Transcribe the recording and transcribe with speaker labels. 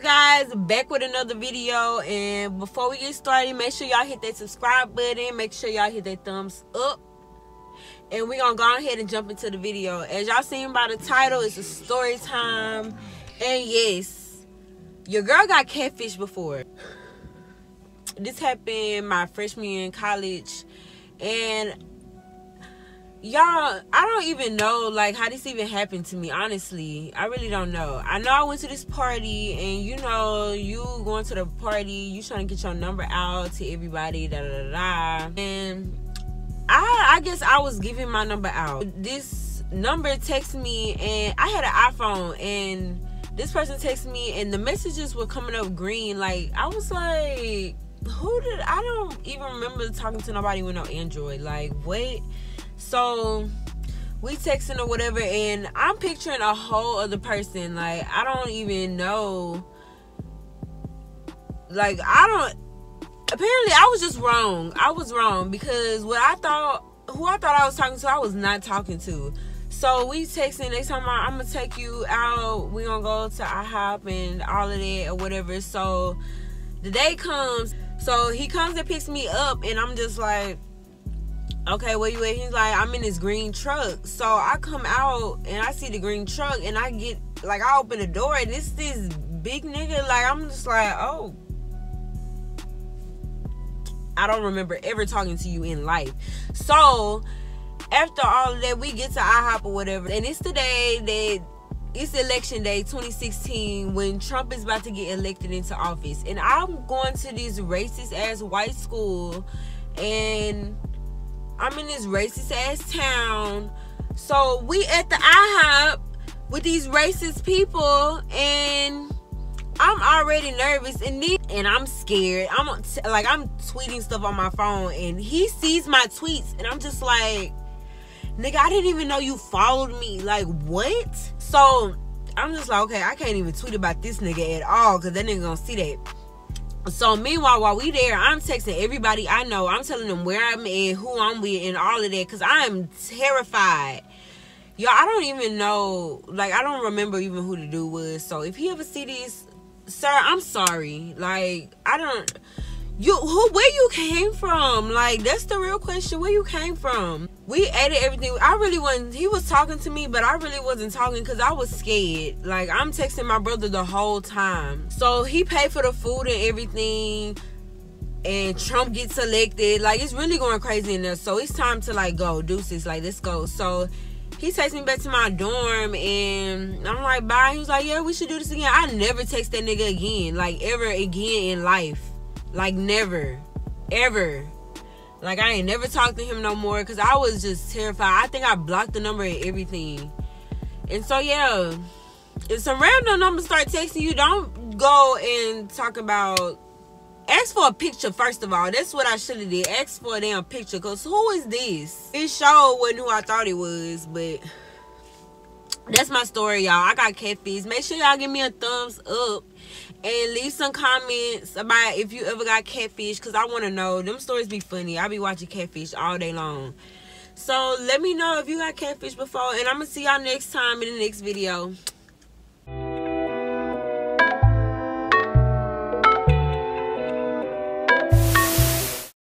Speaker 1: guys back with another video. And before we get started make sure y'all hit that subscribe button. Make sure y'all hit that thumbs up. And we're gonna go ahead and jump into the video. As y'all seen by the title it's a story time. And yes your girl got catfish before. This happened my freshman year in college. And y'all i don't even know like how this even happened to me honestly. I really don't know. I know i went to this party and you know you going to the party you trying to get your number out to everybody da da da da. And i i guess i was giving my number out. This number texted me and i had an iphone and this person texted me and the messages were coming up green. Like i was like who did i don't even remember talking to nobody with no android. Like what so we texting or whatever, and I'm picturing a whole other person. Like I don't even know. Like I don't. Apparently, I was just wrong. I was wrong because what I thought, who I thought I was talking to, I was not talking to. So we texting. Talking about I'm gonna take you out. We gonna go to IHOP and all of that or whatever. So the day comes. So he comes and picks me up, and I'm just like, okay, where you at? He's like, I'm in this green truck. So I come out and I see the green truck and I get like I open the door and it's this big nigga. Like I'm just like, oh. I don't remember ever talking to you in life. So after all of that, we get to IHOP or whatever. And it's the day that it's election day 2016 when Trump is about to get elected into office. And I'm going to this racist ass white school and I'm in this racist ass town. So we at the IHOP with these racist people and I'm already nervous and then, and I'm scared. I'm like I'm tweeting stuff on my phone and he sees my tweets and I'm just like nigga, I didn't even know you followed me. Like what? So I'm just like, okay, I can't even tweet about this nigga at all because that nigga gonna see that. So meanwhile, while we there, I'm texting everybody I know. I'm telling them where I'm at, who I'm with, and all of that, cause I'm terrified. Y'all, I don't even know. Like, I don't remember even who the dude was. So if he ever see this, sir, I'm sorry. Like, I don't you who where you came from? Like that's the real question. Where you came from? We added everything. I really wasn't he was talking to me but i really wasn't talking because i was scared. Like i'm texting my brother the whole time. So he paid for the food and everything and trump gets elected. Like it's really going crazy in there. So it's time to like go. Deuces. Like let's go. So he takes me back to my dorm and I'm like, bye. He was like, yeah, we should do this again. I never text that nigga again, like ever again in life. Like never, ever. Like I ain't never talked to him no more because I was just terrified. I think I blocked the number and everything. And so yeah, if some random number start texting you, don't go and talk about. Ask for a picture first of all. That's what I should have did. Ask for a damn picture. Cause who is this? It sure wasn't who I thought it was, but that's my story, y'all. I got catfish. Make sure y'all give me a thumbs up and leave some comments about if you ever got catfish because I want to know. Them stories be funny. I be watching catfish all day long. So let me know if you got catfish before, and I'm gonna see y'all next time in the next video.